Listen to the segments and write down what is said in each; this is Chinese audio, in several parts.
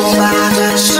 move,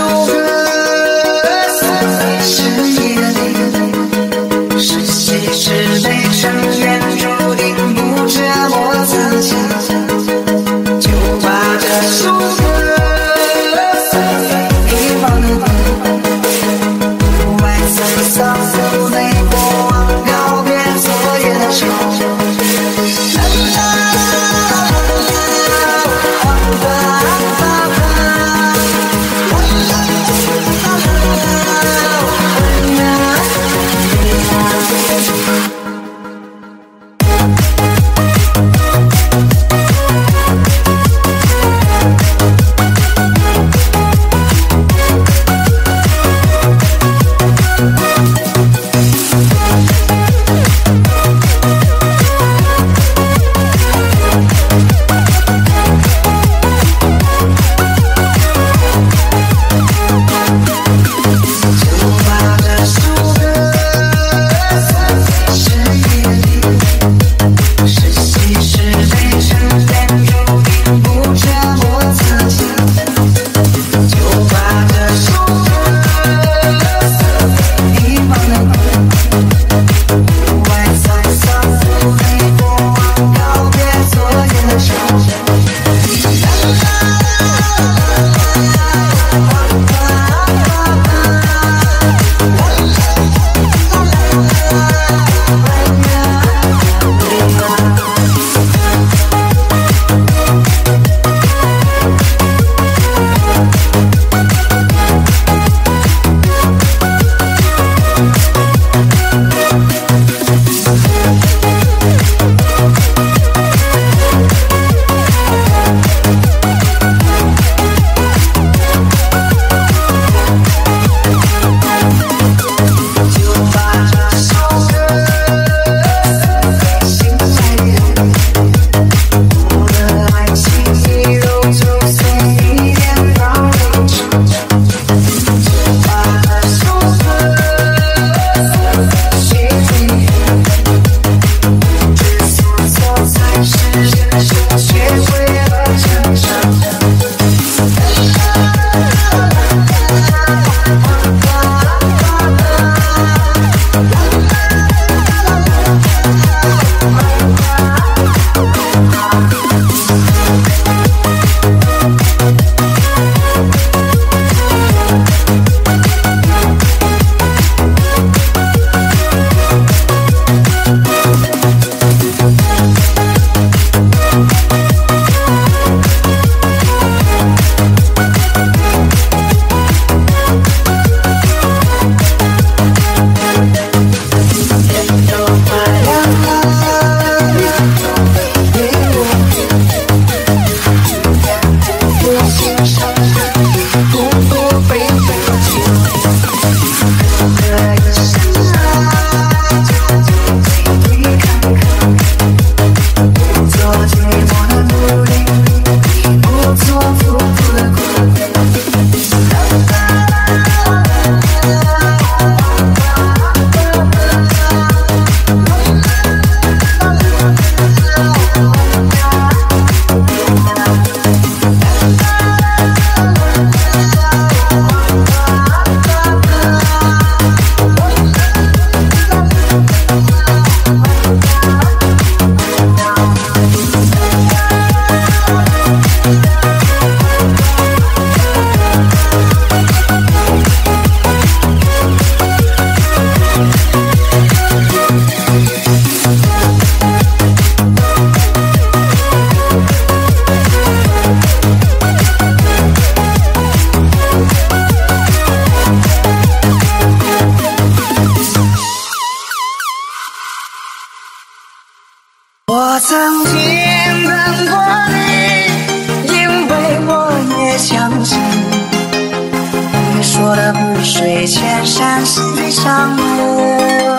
我曾经等过你，因为我也相信你说的“万水千山，心相印”。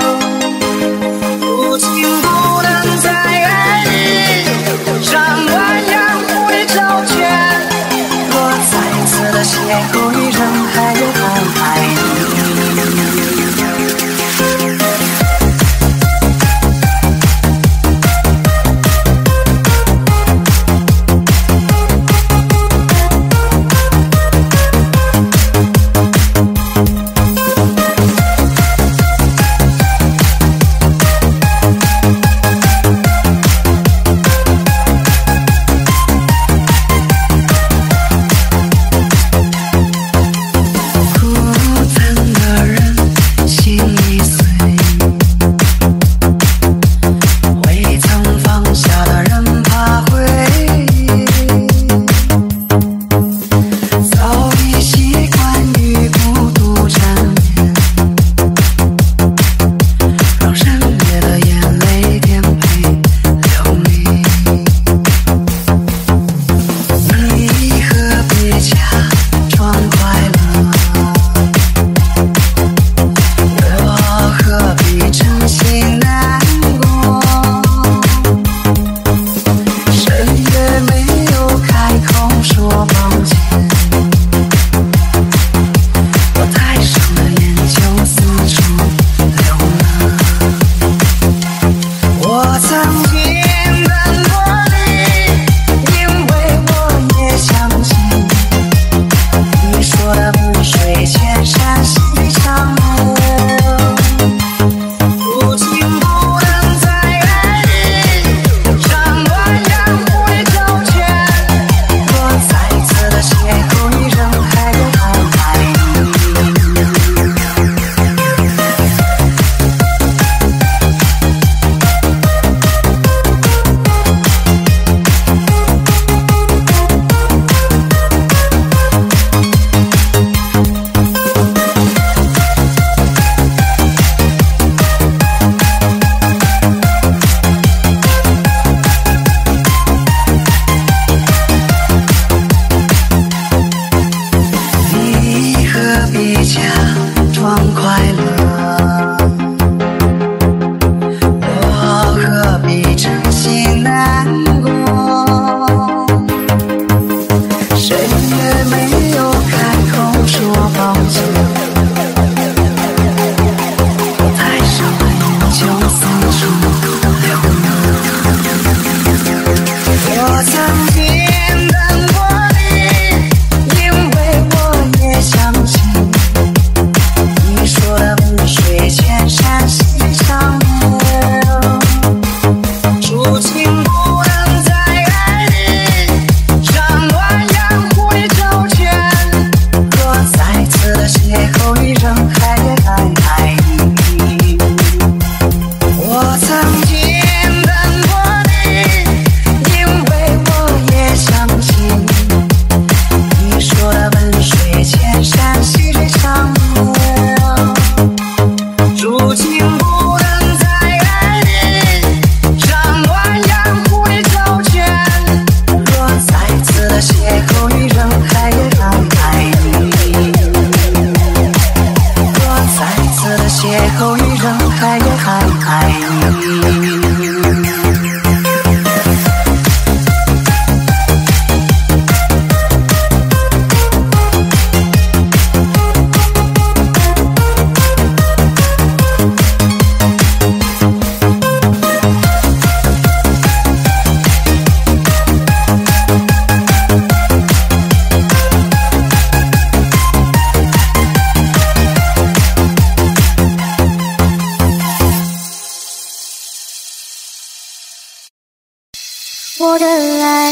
我的爱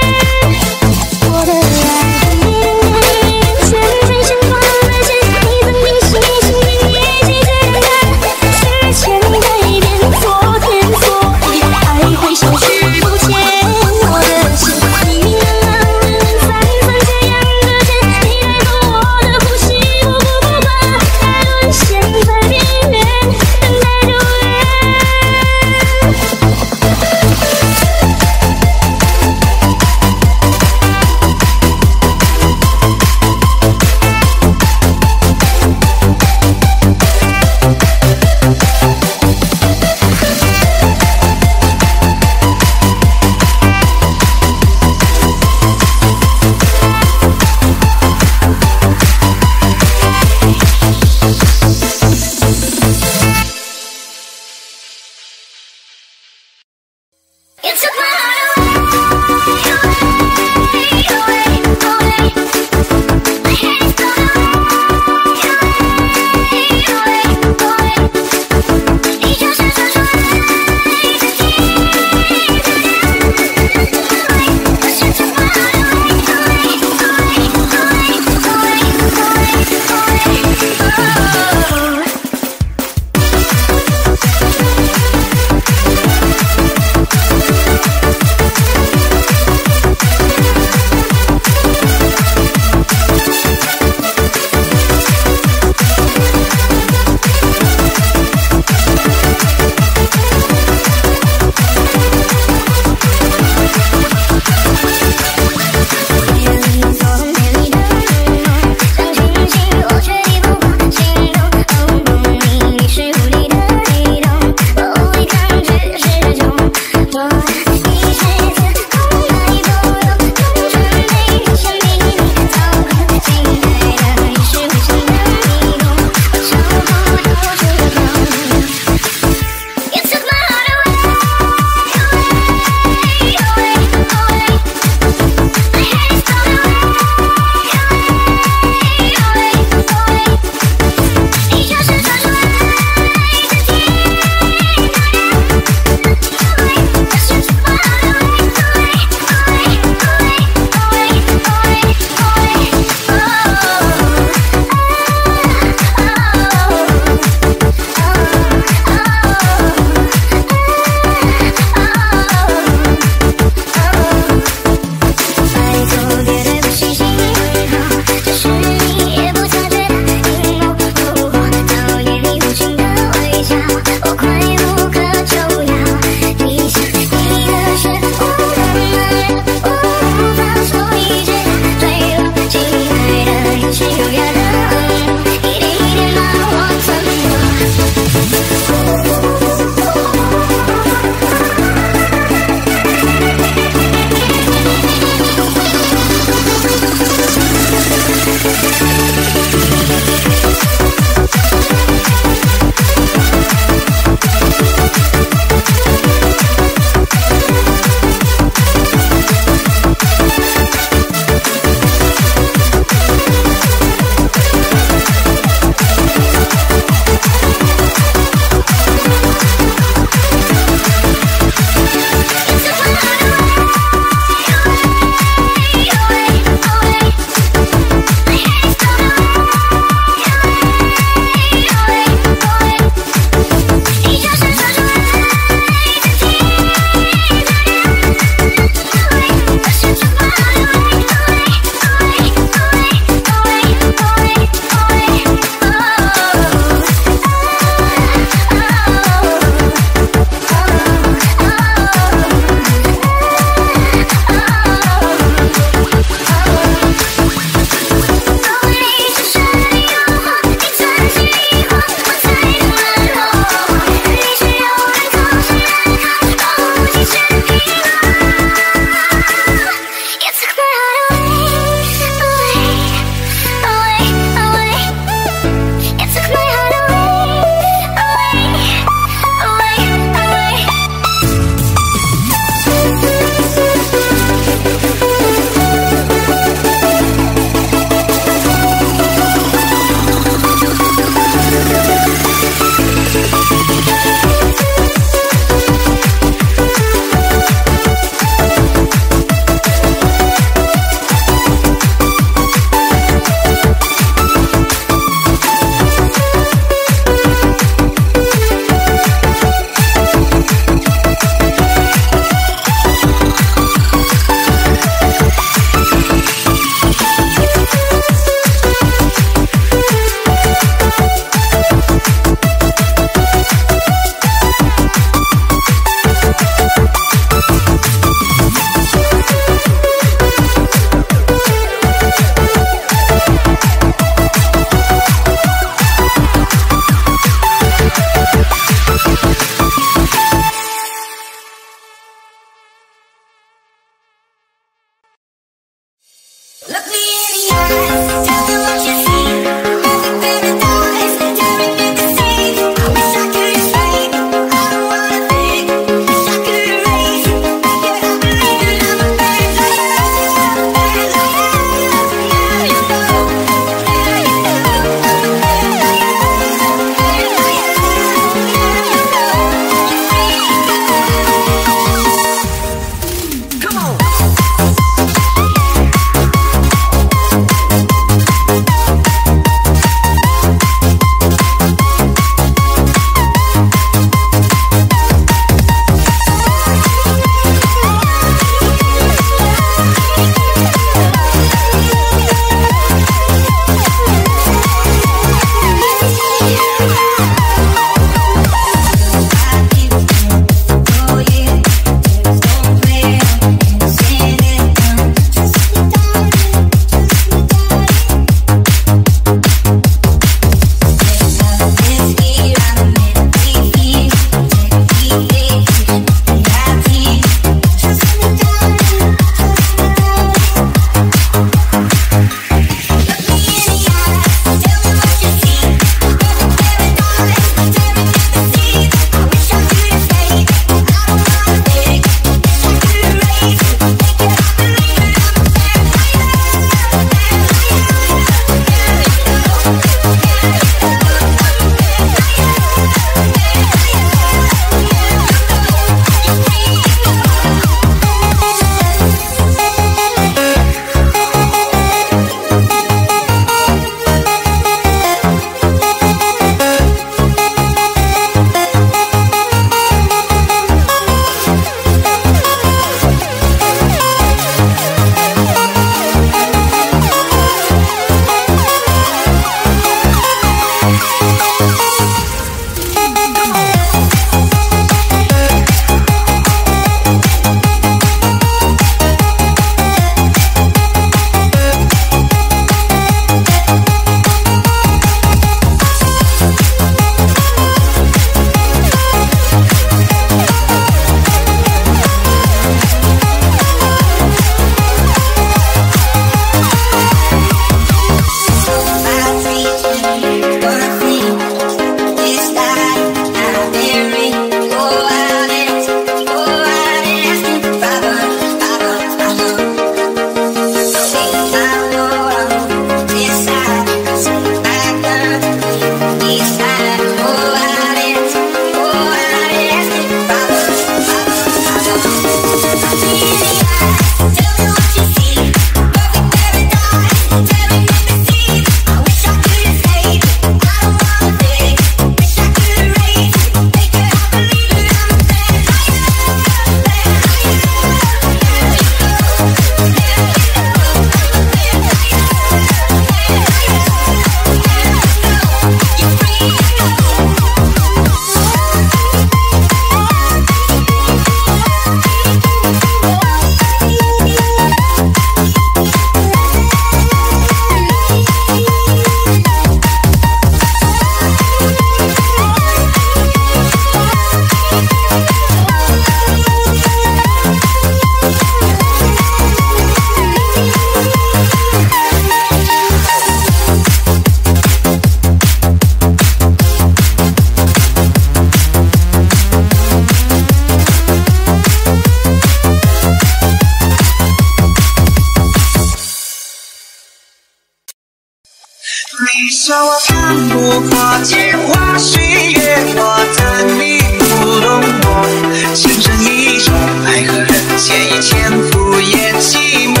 你说我看不破镜花水月我叹你不懂我情深意重奈何人间一千夫也寂寞。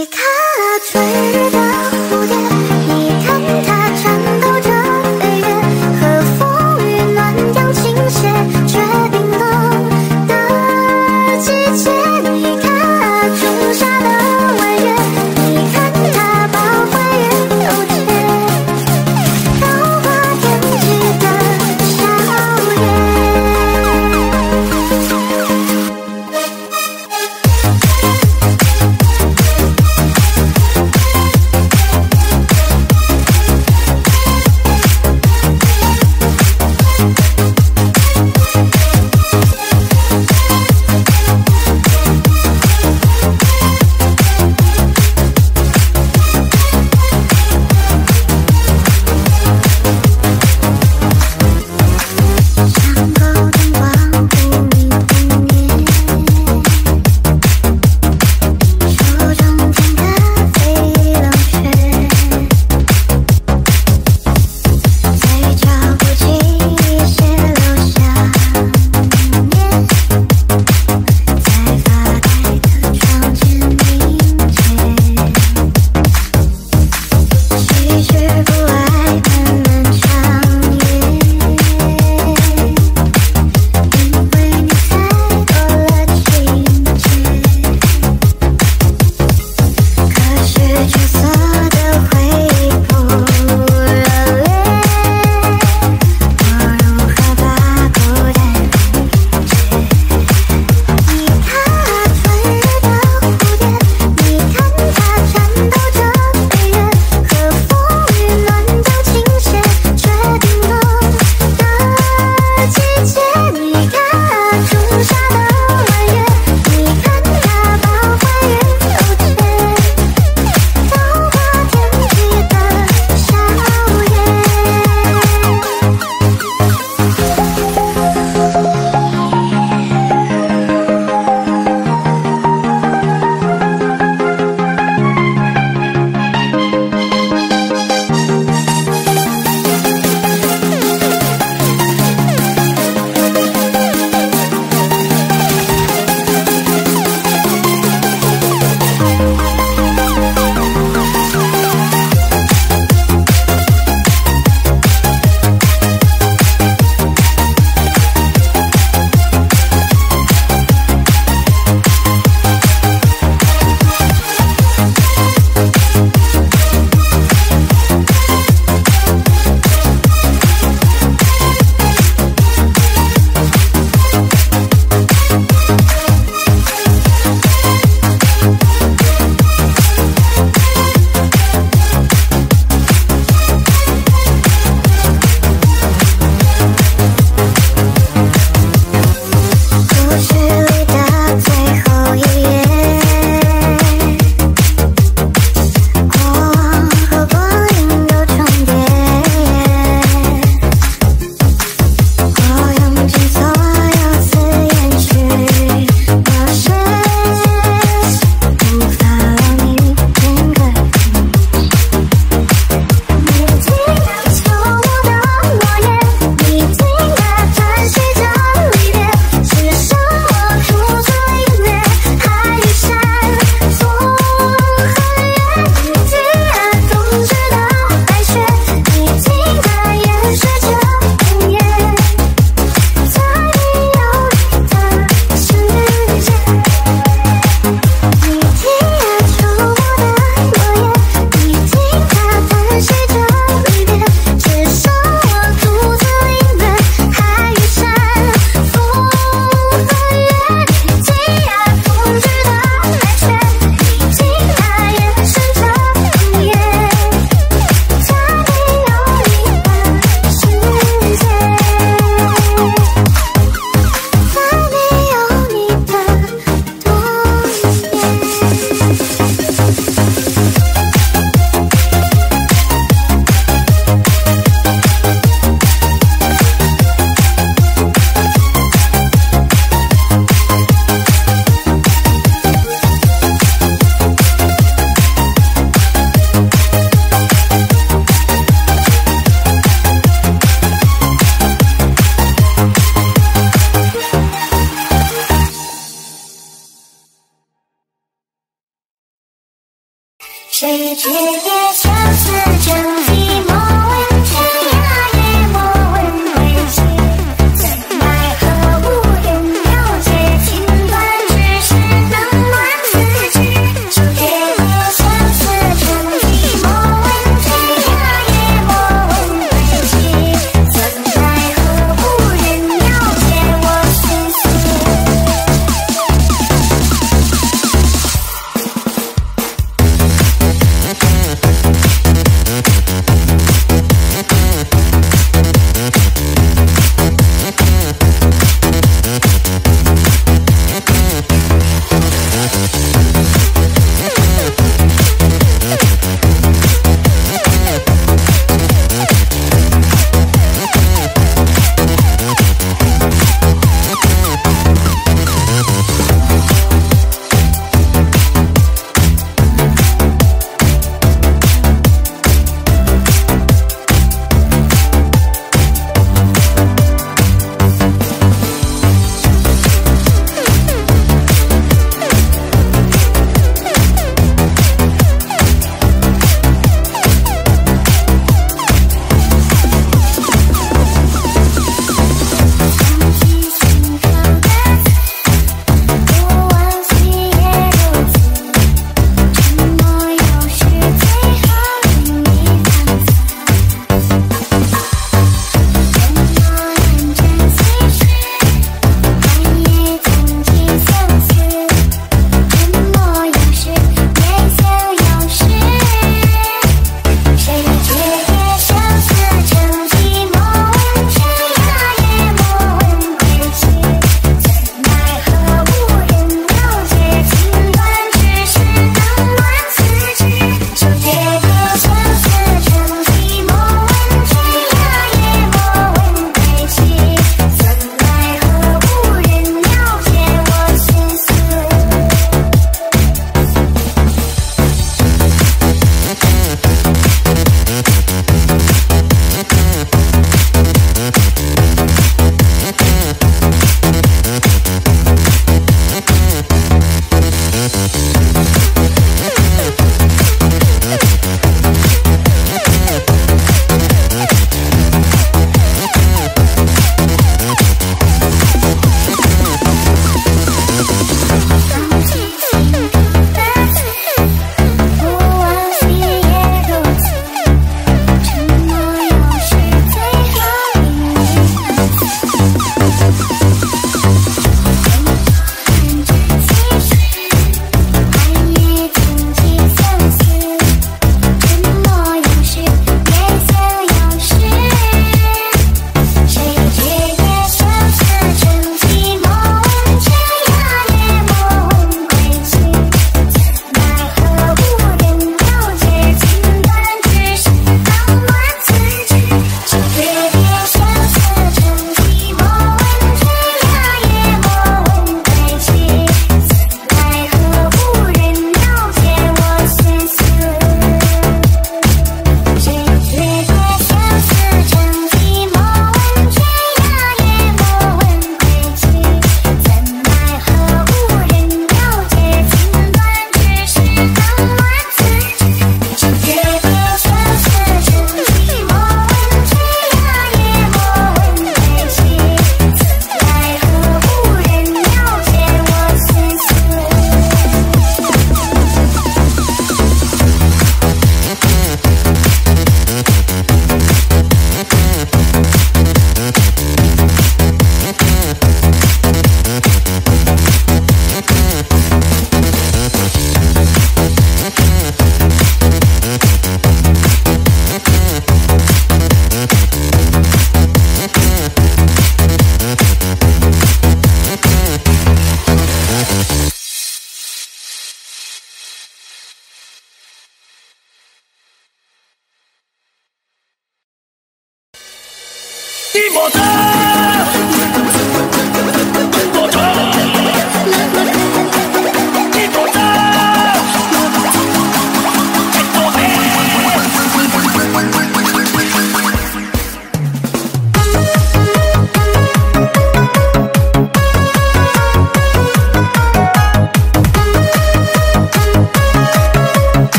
你看啊，